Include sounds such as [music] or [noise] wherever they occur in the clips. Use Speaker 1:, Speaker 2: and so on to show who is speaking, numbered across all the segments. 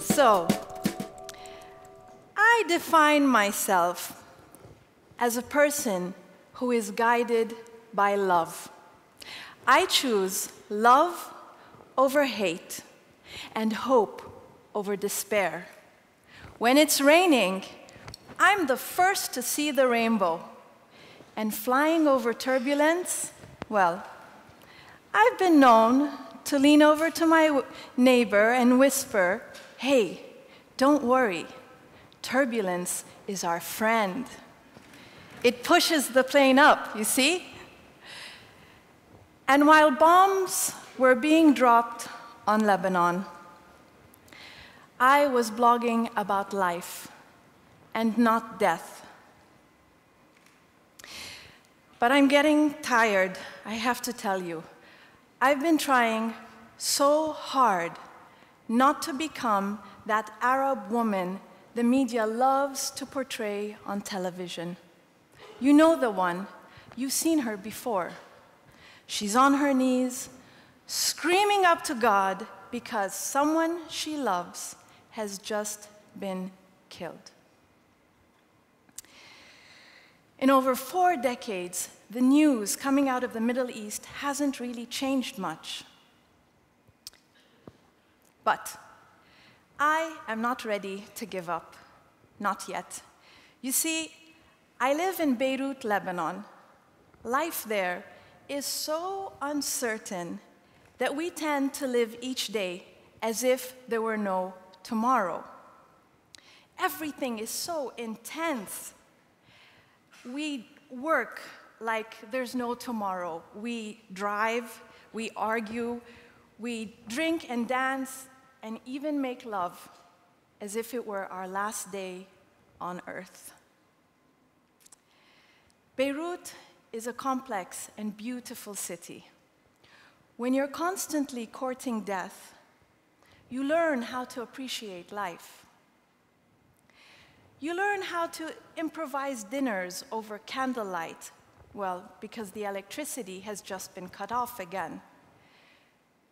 Speaker 1: So, I define myself as a person who is guided by love. I choose love over hate and hope over despair. When it's raining, I'm the first to see the rainbow. And flying over turbulence, well, I've been known to lean over to my neighbor and whisper, hey, don't worry, turbulence is our friend. It pushes the plane up, you see? And while bombs were being dropped on Lebanon, I was blogging about life and not death. But I'm getting tired, I have to tell you. I've been trying so hard not to become that Arab woman the media loves to portray on television. You know the one, you've seen her before. She's on her knees, screaming up to God because someone she loves has just been killed. In over four decades, the news coming out of the Middle East hasn't really changed much. But I am not ready to give up, not yet. You see, I live in Beirut, Lebanon. Life there is so uncertain that we tend to live each day as if there were no tomorrow. Everything is so intense. We work like there's no tomorrow. We drive, we argue, we drink and dance and even make love as if it were our last day on earth. Beirut is a complex and beautiful city. When you're constantly courting death, you learn how to appreciate life. You learn how to improvise dinners over candlelight, well, because the electricity has just been cut off again.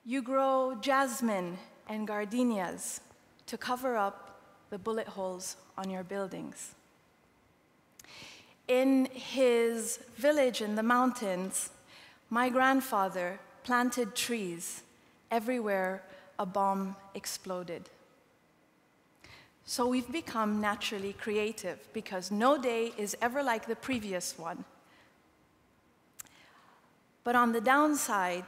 Speaker 1: You grow jasmine and gardenias to cover up the bullet holes on your buildings. In his village in the mountains, my grandfather planted trees everywhere a bomb exploded. So we've become naturally creative because no day is ever like the previous one. But on the downside,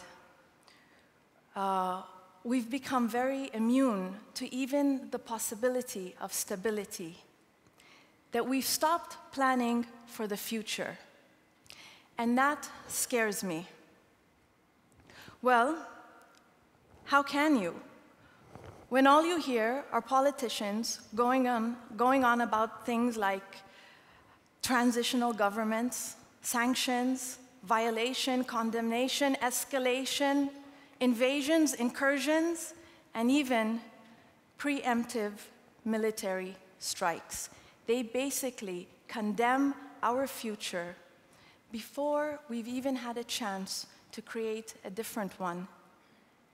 Speaker 1: uh, we've become very immune to even the possibility of stability, that we've stopped planning for the future. And that scares me. Well, how can you? When all you hear are politicians going on, going on about things like transitional governments, sanctions, violation, condemnation, escalation, invasions, incursions, and even preemptive military strikes. They basically condemn our future before we've even had a chance to create a different one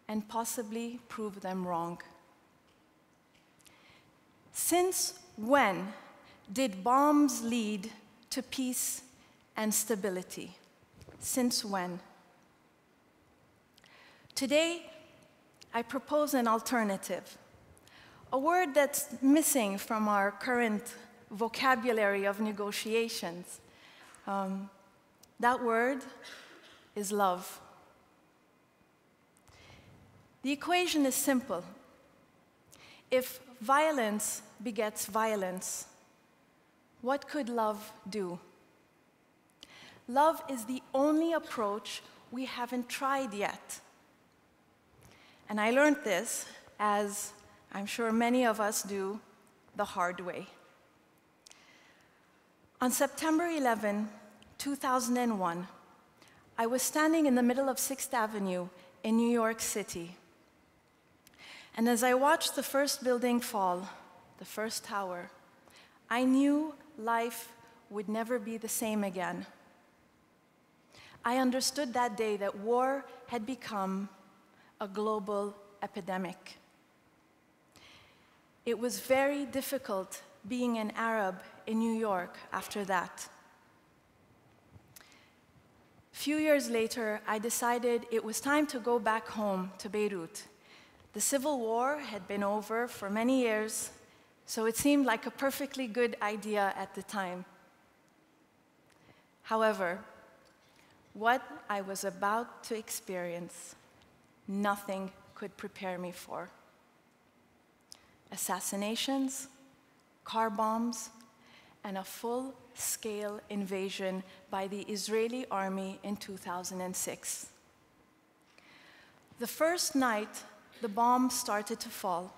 Speaker 1: and possibly prove them wrong. Since when did bombs lead to peace and stability? Since when? Today, I propose an alternative, a word that's missing from our current vocabulary of negotiations. Um, that word is love. The equation is simple. If violence begets violence, what could love do? Love is the only approach we haven't tried yet. And I learned this, as I'm sure many of us do, the hard way. On September 11, 2001, I was standing in the middle of 6th Avenue in New York City. And as I watched the first building fall, the first tower, I knew life would never be the same again. I understood that day that war had become a global epidemic. It was very difficult being an Arab in New York after that. A few years later, I decided it was time to go back home to Beirut. The civil war had been over for many years, so it seemed like a perfectly good idea at the time. However, what I was about to experience, nothing could prepare me for. Assassinations, car bombs, and a full scale invasion by the Israeli army in 2006. The first night the bomb started to fall,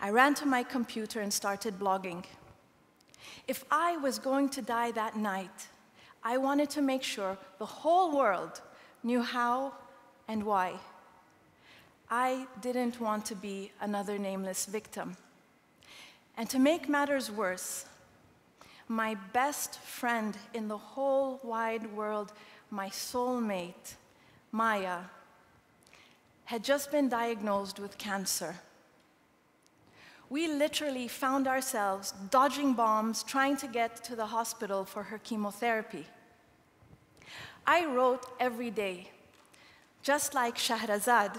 Speaker 1: I ran to my computer and started blogging. If I was going to die that night, I wanted to make sure the whole world knew how and why. I didn't want to be another nameless victim. And to make matters worse, my best friend in the whole wide world, my soulmate, Maya, had just been diagnosed with cancer. We literally found ourselves dodging bombs, trying to get to the hospital for her chemotherapy. I wrote every day, just like Shahrazad,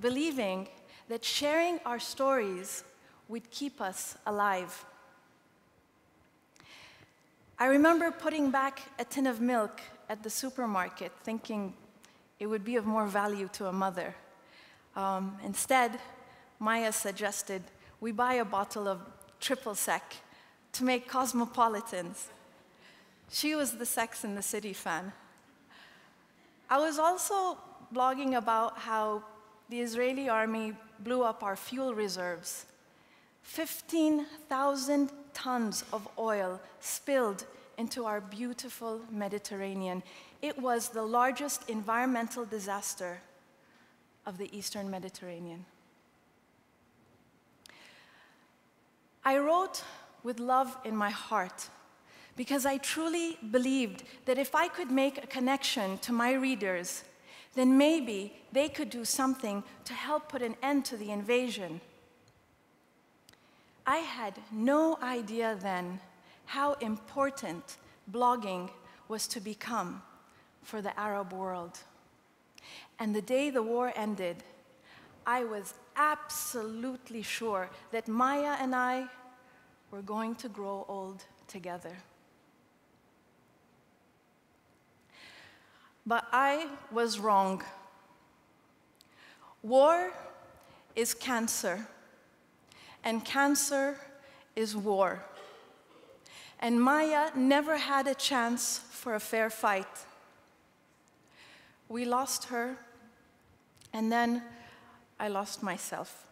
Speaker 1: believing that sharing our stories would keep us alive. I remember putting back a tin of milk at the supermarket, thinking it would be of more value to a mother. Um, instead, Maya suggested we buy a bottle of triple sec to make cosmopolitans. She was the Sex in the City fan. I was also blogging about how the Israeli army blew up our fuel reserves. 15,000 tons of oil spilled into our beautiful Mediterranean. It was the largest environmental disaster of the Eastern Mediterranean. I wrote with love in my heart because I truly believed that if I could make a connection to my readers, then maybe they could do something to help put an end to the invasion. I had no idea then how important blogging was to become for the Arab world. And the day the war ended, I was absolutely sure that Maya and I were going to grow old together. But I was wrong. War is cancer, and cancer is war. And Maya never had a chance for a fair fight. We lost her, and then I lost myself.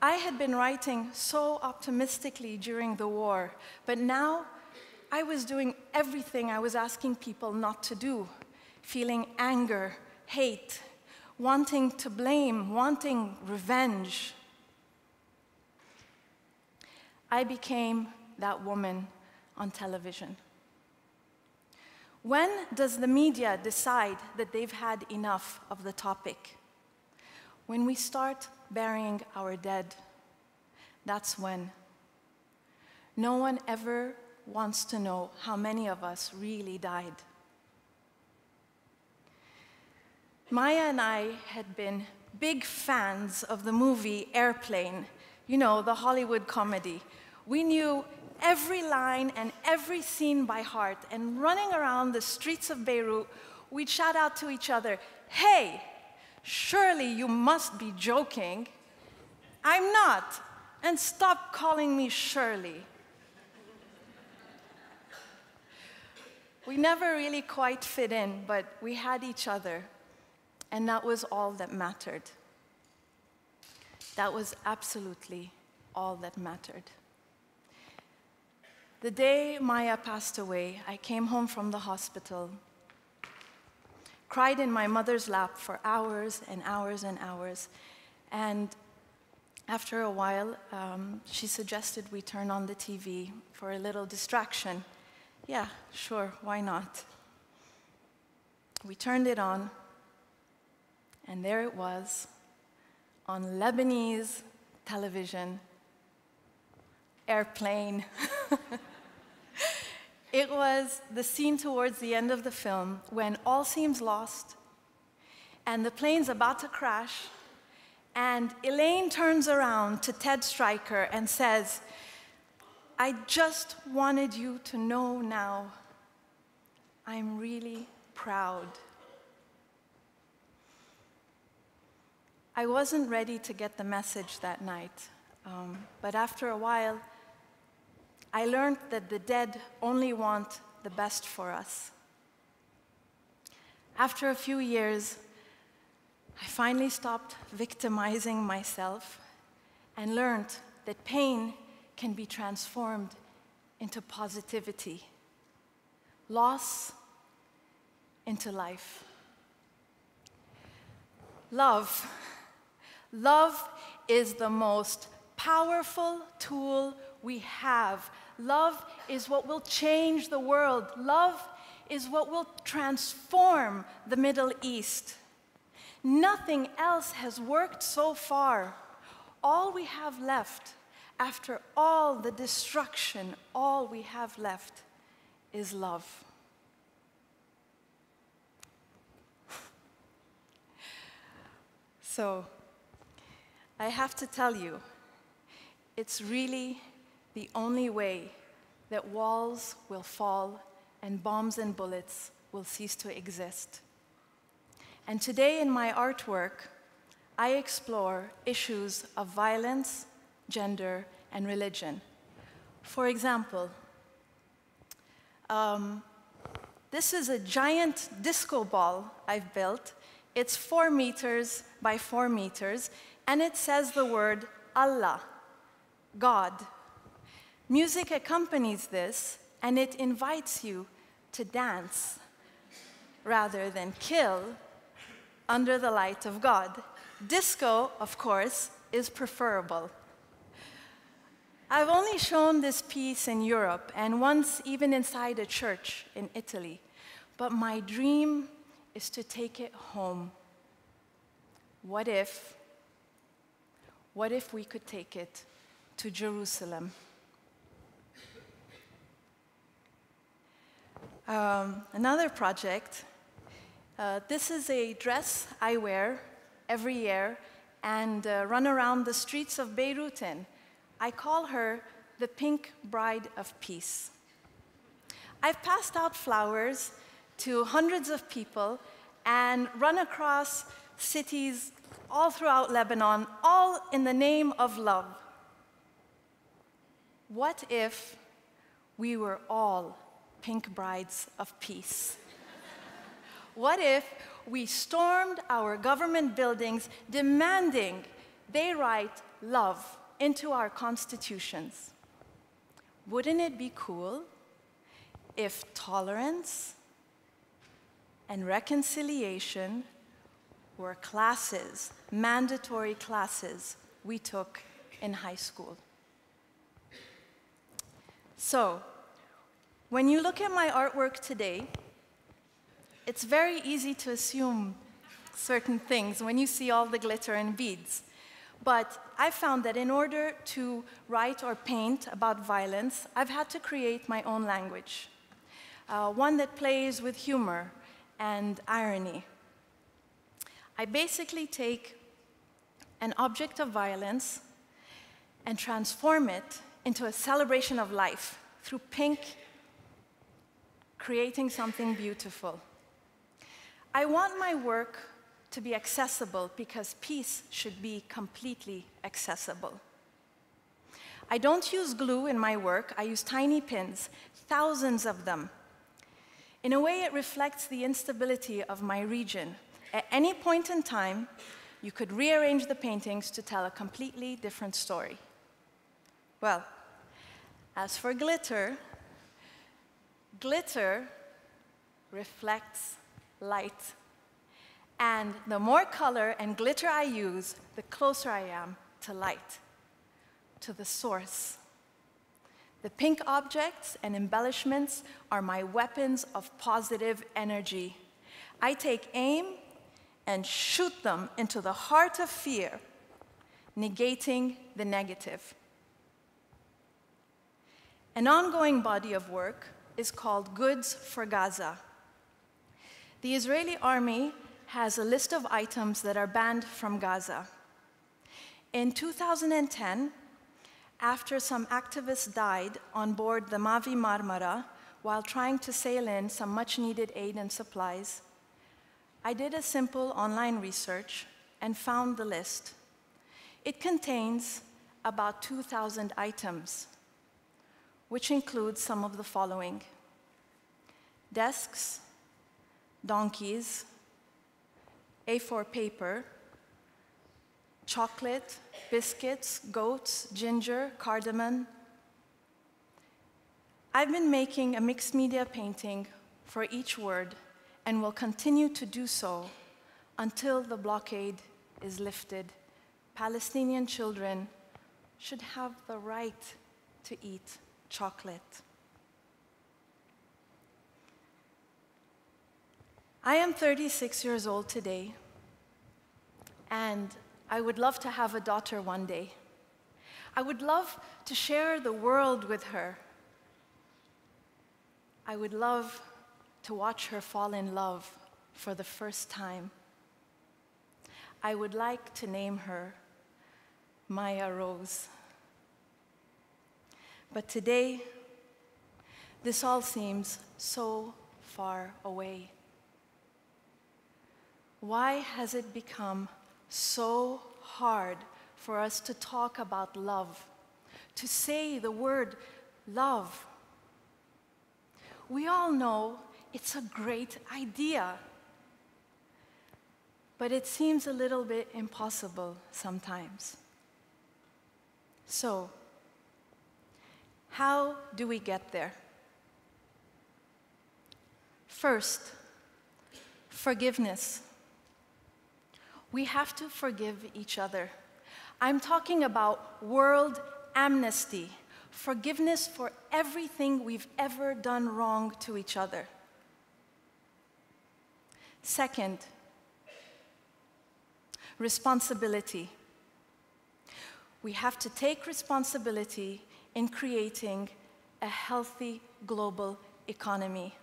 Speaker 1: I had been writing so optimistically during the war, but now I was doing everything I was asking people not to do, feeling anger, hate, wanting to blame, wanting revenge. I became that woman on television. When does the media decide that they've had enough of the topic? When we start burying our dead, that's when. No one ever wants to know how many of us really died. Maya and I had been big fans of the movie Airplane, you know, the Hollywood comedy. We knew every line and every scene by heart, and running around the streets of Beirut, we'd shout out to each other, Hey, surely you must be joking. I'm not, and stop calling me Shirley. We never really quite fit in, but we had each other, and that was all that mattered. That was absolutely all that mattered. The day Maya passed away, I came home from the hospital, cried in my mother's lap for hours and hours and hours, and after a while, um, she suggested we turn on the TV for a little distraction. Yeah, sure, why not? We turned it on, and there it was on Lebanese television, airplane. [laughs] it was the scene towards the end of the film when all seems lost and the plane's about to crash, and Elaine turns around to Ted Stryker and says, I just wanted you to know now I'm really proud. I wasn't ready to get the message that night, um, but after a while, I learned that the dead only want the best for us. After a few years, I finally stopped victimizing myself and learned that pain can be transformed into positivity, loss into life. Love Love is the most powerful tool we have. Love is what will change the world. Love is what will transform the Middle East. Nothing else has worked so far. All we have left, after all the destruction, all we have left is love. so, I have to tell you, it's really the only way that walls will fall and bombs and bullets will cease to exist. And today in my artwork, I explore issues of violence, gender, and religion. For example, um, this is a giant disco ball I've built. It's four meters by four meters, and it says the word Allah, God. Music accompanies this, and it invites you to dance rather than kill under the light of God. Disco, of course, is preferable. I've only shown this piece in Europe and once even inside a church in Italy, but my dream is to take it home. What if what if we could take it to Jerusalem? Um, another project. Uh, this is a dress I wear every year and uh, run around the streets of Beirut in. I call her the Pink Bride of Peace. I've passed out flowers to hundreds of people and run across cities all throughout Lebanon, all in the name of love. What if we were all pink brides of peace? what if we stormed our government buildings demanding they write love into our constitutions? Wouldn't it be cool if tolerance and reconciliation were classes, mandatory classes we took in high school. So, when you look at my artwork today, it's very easy to assume certain things when you see all the glitter and beads. But I found that in order to write or paint about violence, I've had to create my own language, uh, one that plays with humor and irony. I basically take an object of violence and transform it into a celebration of life through pink, creating something beautiful. I want my work to be accessible because peace should be completely accessible. I don't use glue in my work, I use tiny pins, thousands of them. In a way, it reflects the instability of my region, at any point in time, you could rearrange the paintings to tell a completely different story. Well, as for glitter, glitter reflects light. And the more color and glitter I use, the closer I am to light, to the source. The pink objects and embellishments are my weapons of positive energy I take aim and shoot them into the heart of fear, negating the negative. An ongoing body of work is called Goods for Gaza. The Israeli army has a list of items that are banned from Gaza. In 2010, after some activists died on board the Mavi Marmara while trying to sail in some much needed aid and supplies, I did a simple online research and found the list. It contains about 2,000 items which includes some of the following desks, donkeys, A4 paper, chocolate, biscuits, goats, ginger, cardamom. I've been making a mixed media painting for each word and will continue to do so until the blockade is lifted. Palestinian children should have the right to eat chocolate. I am 36 years old today, and I would love to have a daughter one day. I would love to share the world with her. I would love to watch her fall in love for the first time. I would like to name her Maya Rose. But today, this all seems so far away. Why has it become so hard for us to talk about love, to say the word love? We all know it's a great idea, but it seems a little bit impossible sometimes. So, how do we get there? First, forgiveness. We have to forgive each other. I'm talking about world amnesty, forgiveness for everything we've ever done wrong to each other. Second, responsibility. We have to take responsibility in creating a healthy global economy,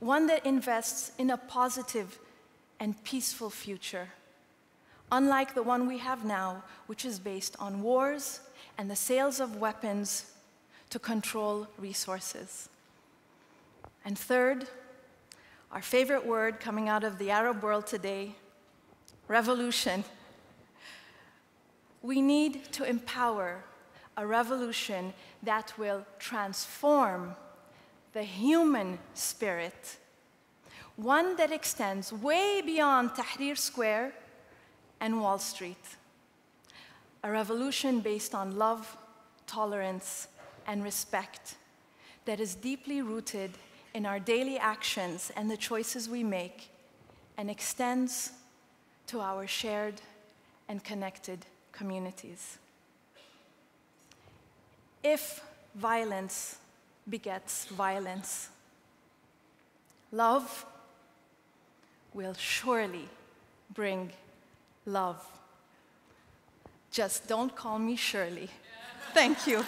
Speaker 1: one that invests in a positive and peaceful future, unlike the one we have now, which is based on wars and the sales of weapons to control resources. And third, our favorite word coming out of the Arab world today revolution. We need to empower a revolution that will transform the human spirit, one that extends way beyond Tahrir Square and Wall Street. A revolution based on love, tolerance, and respect that is deeply rooted in our daily actions and the choices we make and extends to our shared and connected communities. If violence begets violence, love will surely bring love. Just don't call me Shirley. Thank you.